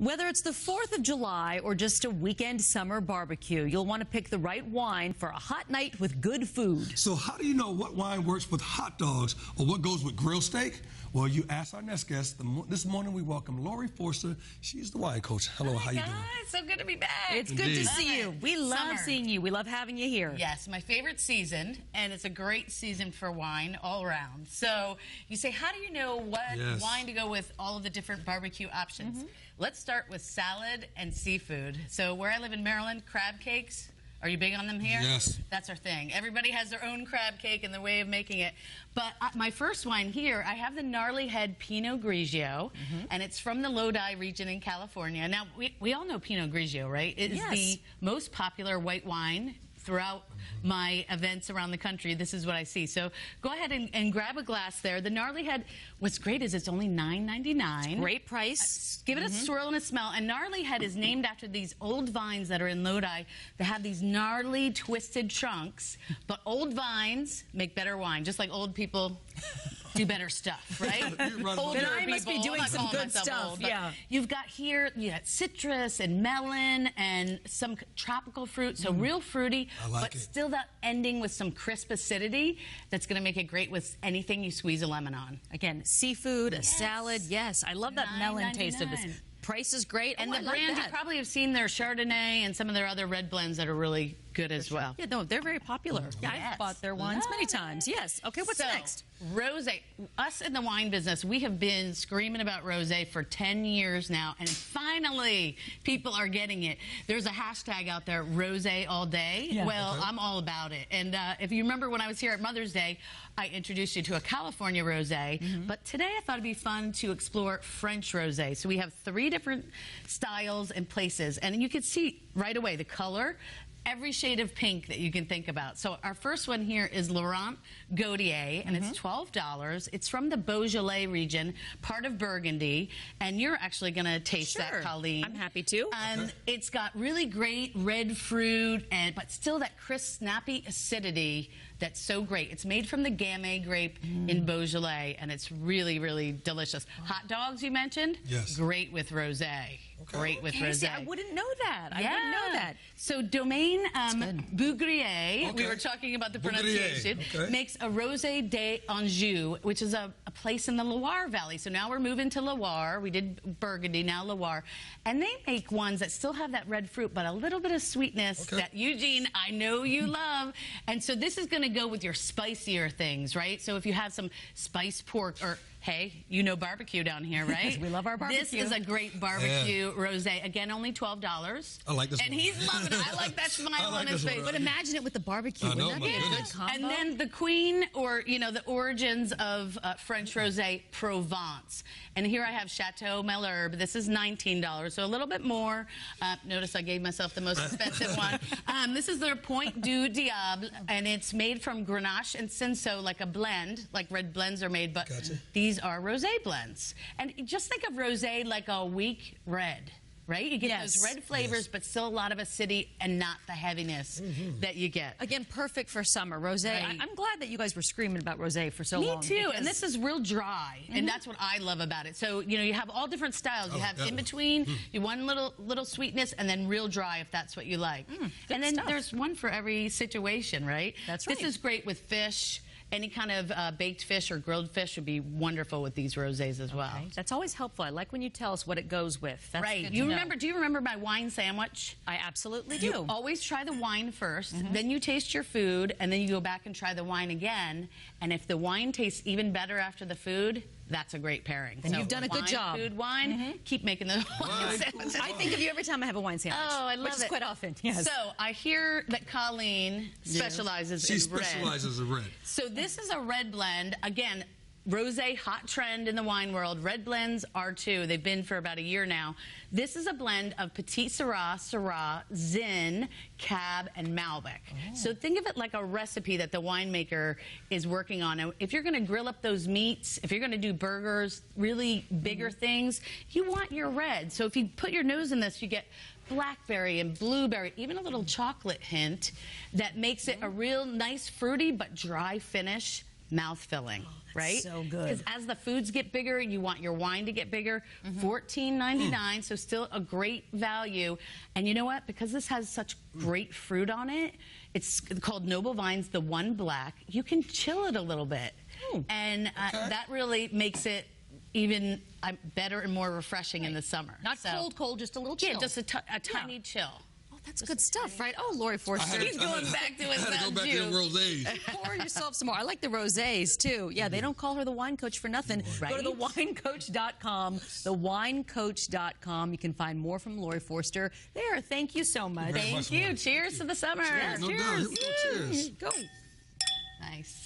Whether it's the 4th of July or just a weekend summer barbecue, you'll want to pick the right wine for a hot night with good food. So how do you know what wine works with hot dogs or what goes with grilled steak? Well, you ask our next guest. Mo this morning we welcome Laurie Forster. She's the wine coach. Hello, Hi how you guys, doing? so good to be back. It's good Indeed. to see you. We love Summer. seeing you. We love having you here. Yes, my favorite season, and it's a great season for wine all around. So you say, how do you know what Yes. wine to go with all of the different barbecue options? Mm-hmm. Let's start with salad and seafood. So where I live in Maryland, crab cakes. Are you big on them here? Yes. That's our thing. Everybody has their own crab cake and their way of making it. But uh, my first wine here, I have the Gnarly Head Pinot Grigio, and it's from the Lodi region in California. Now, we, we all know Pinot Grigio, right? It is Yes. the most popular white wine throughout my events around the country. This is what I see. So go ahead and, and grab a glass there. The Gnarly Head, what's great is it's only $9.99. Great price. Uh, give it a mm-hmm. swirl and a smell. And gnarly head is named after these old vines that are in Lodi that have these gnarly, twisted trunks. But old vines make better wine, just like old people do better stuff, right? You're right about Older that. Then I must be doing some good stuff, but yeah. You've got here, you got citrus and melon and some tropical fruit, so mm. real fruity, I like but it. still that ending with some crisp acidity that's going to make it great with anything you squeeze a lemon on. Again, seafood, a salad. Yes, I love that melon taste of this. Price is great. And Oh, the I like brand, you probably have seen their Chardonnay and some of their other red blends that are really good as well. Yeah, no, they're very popular. Yeah, Yes. I've bought their wines many Love times. Yes. Okay, what's So, next? Rosé. Us in the wine business, we have been screaming about rosé for 10 years now, and finally people are getting it. There's a hashtag out there, rosé all day. Yeah. Well, I'm all about it. And uh, if you remember when I was here at Mother's Day, I introduced you to a California rosé, Mm-hmm. but today I thought it'd be fun to explore French rosé. So we have three different styles and places, and you can see right away the color every shade of pink that you can think about. So our first one here is Laurent Gauthier, and it's twelve dollars. It's from the Beaujolais region, part of Burgundy, and you're actually going to taste Sure. that, Colleen. I'm happy to. Um, It's got really great red fruit, and but still that crisp, snappy acidity that's so great. It's made from the Gamay grape Mm. in Beaujolais, and it's really, really delicious. Hot dogs you mentioned, Yes. great with rosé. Okay. Great with Okay, rosé. I wouldn't know that. I didn't know that. So Domaine um, Bougrier, we were talking about the pronunciation, okay. makes a Rosé d'Anjou, which is a, a place in the Loire Valley. So now we're moving to Loire. We did Burgundy, now Loire. And they make ones that still have that red fruit, but a little bit of sweetness Okay. that Eugene, I know you love. And so this is going to go with your spicier things, right? So if you have some spiced pork or Hey, you know barbecue down here, right? We love our barbecue. This is a great barbecue rosé. Again, only twelve dollars. I like this And one. he's loving it. I like that smile I like on his this one, face. right? But imagine it with the barbecue. I know, Wouldn't that my be a goodness. combo? And then the queen, or you know, the origins of uh, French rosé, Provence. And here I have Chateau Malherbe. This is nineteen dollars, so a little bit more. Uh, notice I gave myself the most expensive one. Um, this is their Pointe du Diable, and it's made from Grenache and Cinsault, like a blend, like red blends are made, but Gotcha. these are rosé blends. And just think of rosé like a weak red. Right? You get Yes. those red flavors, but still a lot of acidity and not the heaviness mm-hmm. that you get. Again, perfect for summer. Rosé. I- Right. I'm glad that you guys were screaming about rosé for so Me long. Me too. And this is real dry, and mm-hmm. that's what I love about it. So you know, you have all different styles. You Oh, have in one. between, mm-hmm. you one little little sweetness, and then real dry if that's what you like. Mm, and then stuff. there's one for every situation, right? That's right. This is great with fish. Any kind of uh, baked fish or grilled fish would be wonderful with these rosés as well. Okay. That's always helpful. I like when you tell us what it goes with. That's Right. You to know. remember? Do you remember my wine sandwich? I absolutely do. You always try the wine 1st Mm-hmm. then you taste your food, and then you go back and try the wine again. And if the wine tastes even better after the food, that's a great pairing. Then you've done a good wine, job. Mm-hmm. Food, wine. Keep making the wine sandwiches. I think of you every time I have a wine sandwich. Oh, I love which is it. quite often. Yes. So I hear that Colleen specializes She in red. specializes in red. So this is a red blend. Again, rosé hot trend in the wine world. Red blends are too. They've been for about a year now. This is a blend of Petite Sirah, Syrah, Zin, Cab, and Malbec. So oh. think of it like a recipe that the winemaker is working on. And if you're going to grill up those meats, if you're going to do burgers, really bigger mm-hmm. things, you want your red. So if you put your nose in this, you get blackberry and blueberry, even a little chocolate hint that makes it a mm-hmm. real nice fruity but dry finish mouth filling, right? so good. Because as the foods get bigger, you want your wine to get bigger. Mm-hmm. Fourteen ninety nine, so still a great value. And you know what? Because this has such great fruit on it, it's called Noble Vines, the one black. You can chill it a little bit, Hmm. and uh, Okay. that really makes it even uh, better and more refreshing in the summer. Not So- cold, cold, just a little chill. Yeah, just a, t- a tiny chill. That's good stuff, right? Oh, Laurie Forster. He's going back to his I had to go back to the rosés. Pour yourself some more. I like the rosés too. Yeah, they mm-hmm. don't call her the wine coach for nothing. Go to Right? thewinecoach.com. Thewinecoach.com. You can find more from Laurie Forster there. Thank you so much. Very Thank you. Cheers to the summer. No doubt. Here we go. Cheers. Go. Nice.